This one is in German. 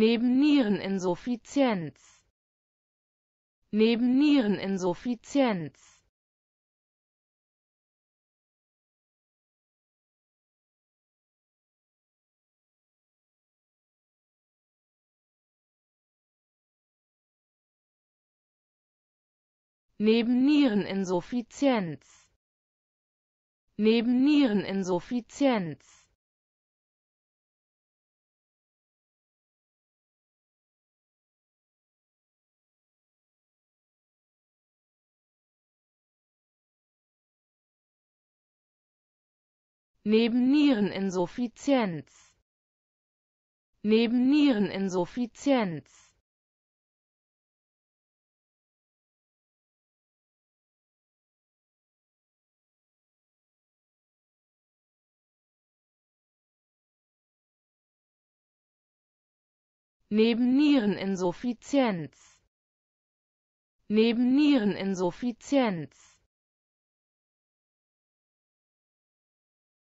Neben Niereninsuffizienz. Neben Niereninsuffizienz. neben Niereninsuffizienz, neben Niereninsuffizienz. Neben Niereninsuffizienz. Neben Niereninsuffizienz. Neben Niereninsuffizienz. Neben Niereninsuffizienz.